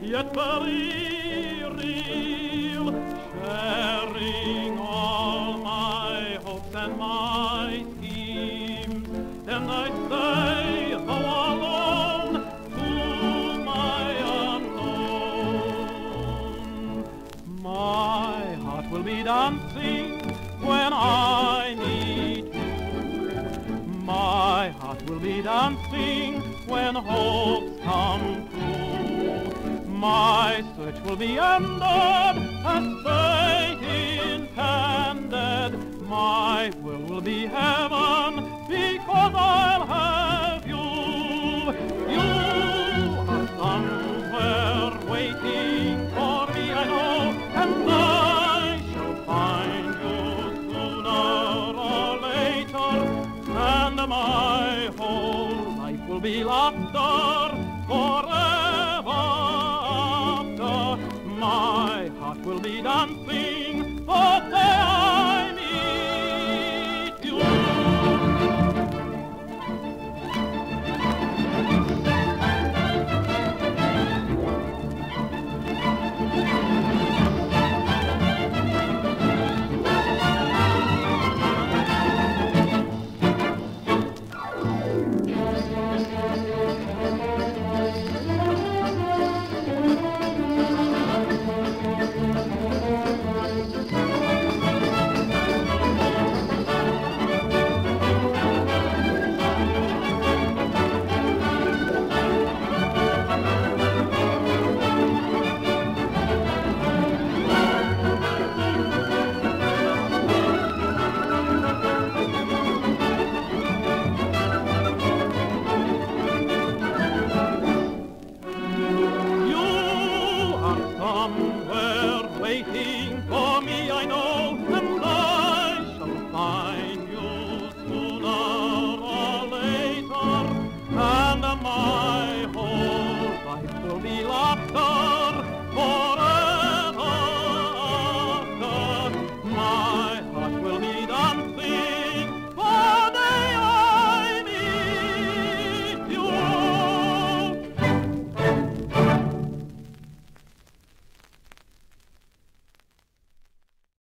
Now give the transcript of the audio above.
yet very real, sharing all my hopes and my schemes. And I say, though alone, to my unknown, my heart will be dancing when I meet you. My heart will be dancing when hopes come. My search will be ended as fate intended. My will will be heaven because I'll have you. You are somewhere waiting for me, I know, and I shall find you sooner or later, and my whole life will be laughter forever will be dancing the somewhere waiting for me, I know.